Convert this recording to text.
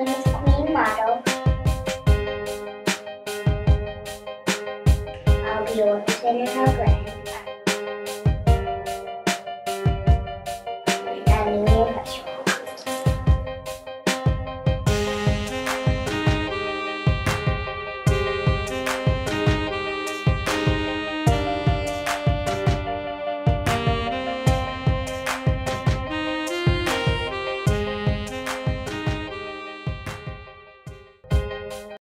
Queen's Queen model. I'll be orphan in her grave. And I special.